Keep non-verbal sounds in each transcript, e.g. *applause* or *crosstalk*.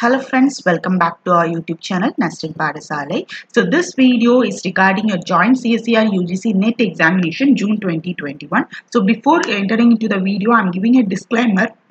Hello friends, welcome back to our YouTube channel Nasrin Padasalai. So this video is regarding your joint CSIR UGC NET examination June 2021. So before entering into the video, I'm giving a disclaimer. *clears throat*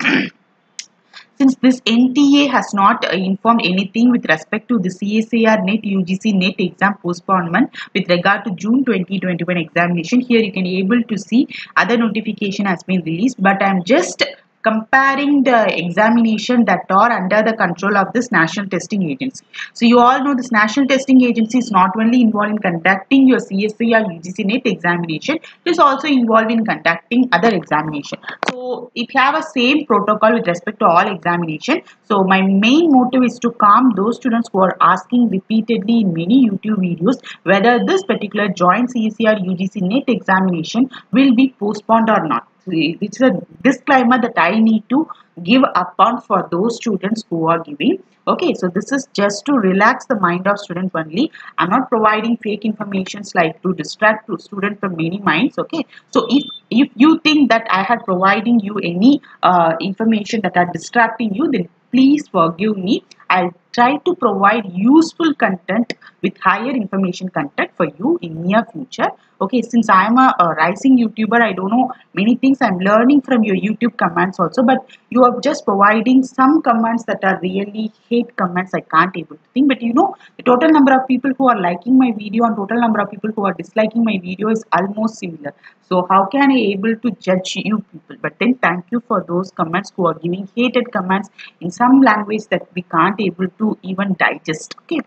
Since this NTA has not uh, informed anything with respect to the CSIR NET UGC NET exam postponement with regard to June 2021 examination, here you can able to see other notification has been released, but I'm just comparing the examination that are under the control of this National Testing Agency. So you all know this National Testing Agency is not only involved in conducting your CSA or UGC NET examination, it is also involved in conducting other examination. So it have a same protocol with respect to all examination. So my main motive is to calm those students who are asking repeatedly in many YouTube videos whether this particular joint CSIR UGC NET examination will be postponed or not it's a disclaimer that I need to give upon for those students who are giving. Okay, so this is just to relax the mind of student only. I'm not providing fake informations like to distract to student from many minds. Okay, so if if you think that I had providing you any uh, information that are distracting you, then please forgive me. I'll try to provide useful content with higher information content for you in near future okay since i'm a, a, rising youtuber i don't know many things. I'm learning from your youtube comments also but you are just providing some comments that are really hate comments i can't able to think. But you know the total number of people who are liking my video and total number of people who are disliking my video is almost similar. So how can i able to judge you people? But then thank you for those comments who are giving hated comments in some language that we can't able to even digest. Okay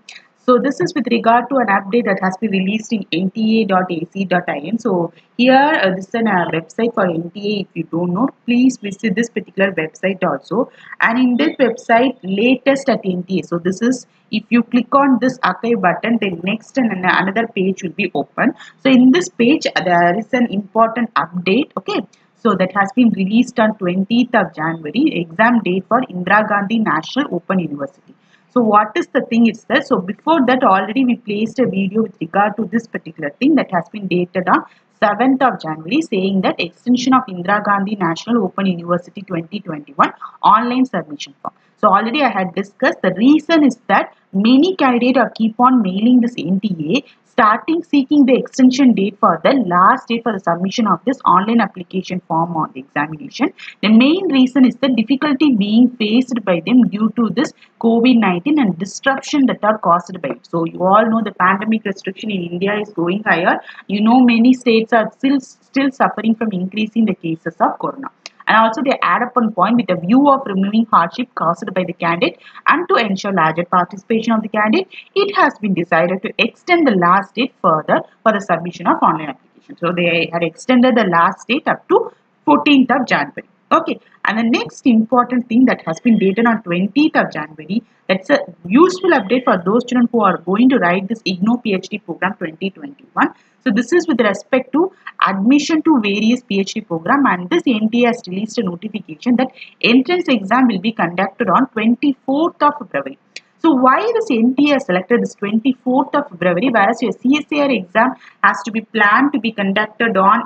so this is with regard to an update that has been released in nta.ac.in. So here uh, this is a uh, website for NTA if you don't know please visit this particular website also and in this website latest at NTA. So this is if you click on this archive button then next and another page will be open. So in this page uh, there is an important update okay. So that has been released on 20th of January exam date for Indira Gandhi National Open University. So what is the thing is that, so before that already we placed a video with regard to this particular thing that has been dated on 7th of January saying that extension of Indira Gandhi National Open University 2021 online submission form. So already I had discussed the reason is that many candidates are keep on mailing this NTA starting seeking the extension date for the last date for the submission of this online application form on the examination. The main reason is the difficulty being faced by them due to this COVID-19 and disruption that are caused by it. So you all know the pandemic restriction in India is going higher. You know many states are still still suffering from increasing the cases of corona and also they add up one point with a view of removing hardship caused by the candidate and to ensure larger participation of the candidate, it has been decided to extend the last date further for the submission of online application. So they had extended the last date up to 14th of January. Okay, and the next important thing that has been dated on 20th of January, that's a useful update for those students who are going to write this IGNOU PhD program 2021. So this is with respect to admission to various PhD program and this NTA has released a notification that entrance exam will be conducted on 24th of February. So why this NTA selected this 24th of February whereas your CSIR exam has to be planned to be conducted on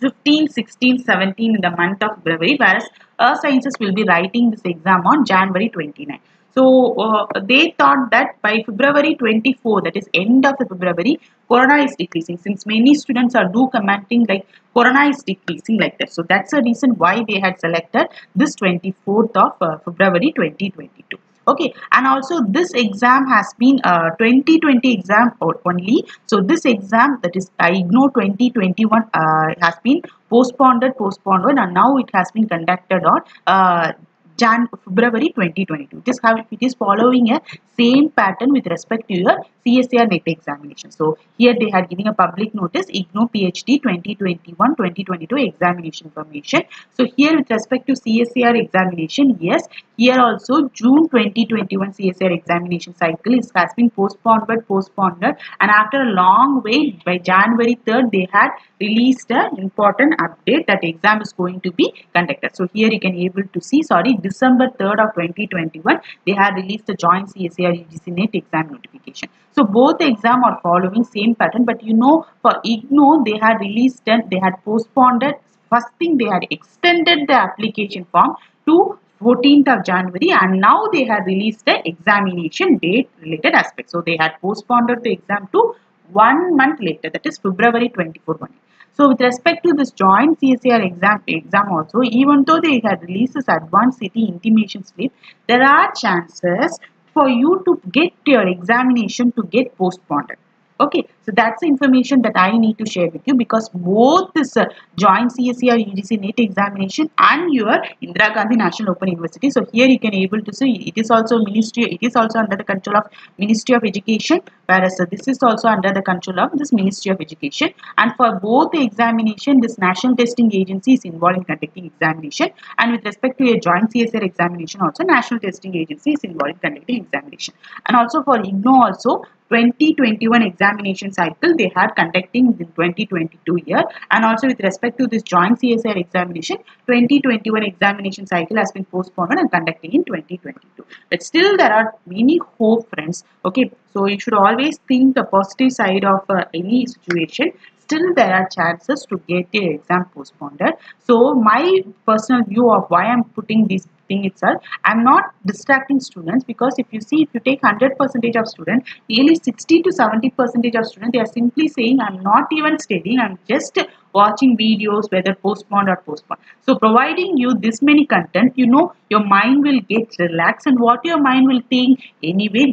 15, 16, 17 in the month of February whereas Earth Sciences will be writing this exam on January 29. So uh, they thought that by February 24, that is end of February, Corona is decreasing since many students are do commenting like Corona is decreasing like that. So that's the reason why they had selected this 24th of uh, February 2022 okay and also this exam has been a uh, 2020 exam only. So this exam that is IGNOU 2021 uh, has been postponed postponed and now it has been conducted on uh, Jan February 2022. It is how it is following a same pattern with respect to your CSIR NET examination. So here they had given a public notice IGNOU PhD 2021-2022 examination information. So here with respect to CSIR examination, yes, here also June 2021 CSIR examination cycle is, has been postponed but postponed and after a long wait by January 3rd they had released an important update that exam is going to be conducted. So here you can able to see sorry December 3rd of 2021, they had released the joint CSIR UGC NET exam notification. So both exam are following same pattern, but you know for IGNOU, they had released and they had postponed it. First thing, they had extended the application form to 14th of January and now they have released the examination date related aspect. So they had postponed the exam to one month later that is February 24 one. So with respect to this joint CSIR exam, exam also, even though they had released this advanced city intimation slip, there are chances for you to get your examination to get postponed. Okay, so that's the information that I need to share with you because both this uh, joint CSIR UGC NET examination and your Indira Gandhi National Open University. So here you can able to see it is also ministry, it is also under the control of Ministry of Education. Whereas uh, this is also under the control of this Ministry of Education. And for both the examination this National Testing Agency is involved in conducting examination. And with respect to a joint CSIR examination also National Testing Agency is involved in conducting examination. And also for IGNOU also 2021 examination cycle they had conducting in 2022 year. And also with respect to this joint CSIR examination 2021 examination cycle has been postponed and conducting in 2022 but still there are many hope friends okay? So you should always think the positive side of uh, any situation. Still there are chances to get the exam postponed. So my personal view of why i'm putting this thing itself. I'm not distracting students because if you see if you take 100 percentage of students nearly 60 to 70 percentage of students they are simply saying i'm not even studying i'm just watching videos whether postponed or postponed. So providing you this many content you know your mind will get relaxed and what your mind will think anyway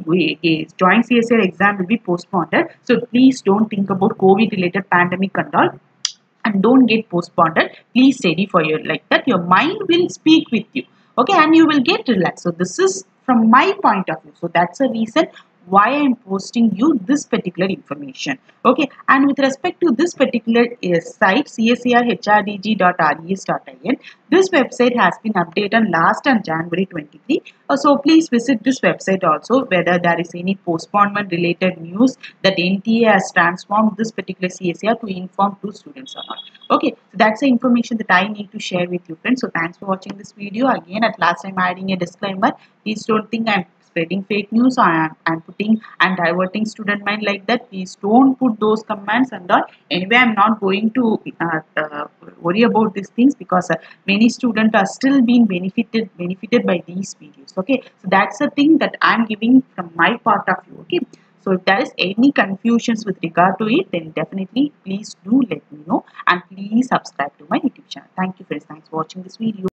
eh, joint CSIR exam will be postponed. So please don't think about covid related pandemic and all and don't get postponed. Please study for your like that. Your mind will speak with you okay and you will get relaxed. So this is from my point of view. So that's a reason why I am posting you this particular information. Okay, and with respect to this particular uh, site, csirhrdg.res.in, this website has been updated on last on January 23. Uh, so please visit this website also whether there is any postponement related news that NTA has transformed this particular CSIR to inform to students or not. Okay, so that's the information that I need to share with you friends. So thanks for watching this video. Again, at last I'm adding a disclaimer. Please don't think I'm spreading fake news and, and putting and diverting student mind like that please don't put those commands and all anyway i'm not going to uh, uh, worry about these things because uh, many students are still being benefited benefited by these videos okay so that's the thing that i'm giving from my part of view okay so if there is any confusions with regard to it, then definitely please do let me know and please subscribe to my YouTube channel. Thank you friends. Thanks for watching this video.